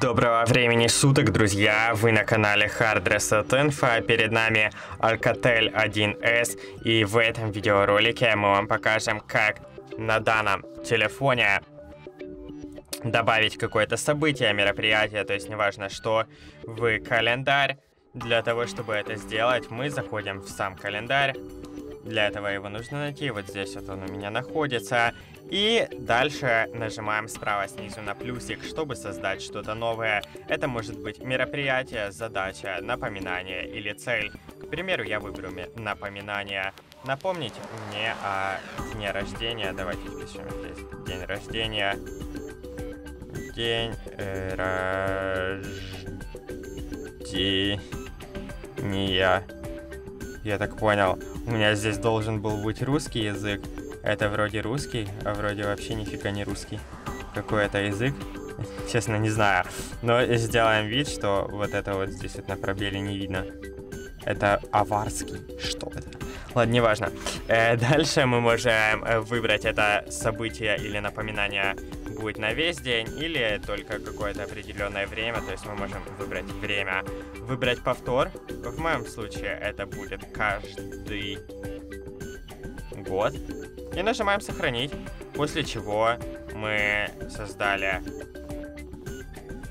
Доброго времени суток, друзья! Вы на канале Hard Reset Info. Перед нами Alcatel 1S. И в этом видеоролике мы вам покажем, как на данном телефоне добавить какое-то событие, мероприятие, то есть неважно что, в календарь. Для того, чтобы это сделать, мы заходим в сам календарь. Для этого его нужно найти. Вот здесь вот он у меня находится. И дальше нажимаем справа снизу на плюсик, чтобы создать что-то новое. Это может быть мероприятие, задача, напоминание или цель. К примеру, я выберу напоминание. Напомнить мне о дне рождения. Давайте пишем здесь день рождения. День э, рождения. Я так понял. У меня здесь должен был быть русский язык. Это вроде русский, а вроде вообще нифига не русский. Какой это язык? Честно, не знаю. Но сделаем вид, что вот это вот здесь вот на пробеле не видно. Это аварский. Что это? Ладно, неважно. Э, дальше мы можем э, выбрать это событие или напоминание будет на весь день или только какое-то определенное время. То есть мы можем выбрать время. Выбрать повтор. В моем случае это будет каждый год. И нажимаем «Сохранить», после чего мы создали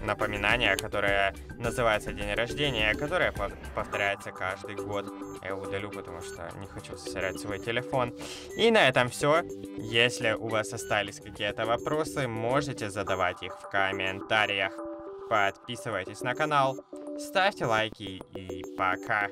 напоминание, которое называется день рождения, которое повторяется каждый год. Я его удалю, потому что не хочу засорять свой телефон. И на этом все. Если у вас остались какие-то вопросы, можете задавать их в комментариях. Подписывайтесь на канал, ставьте лайки и пока.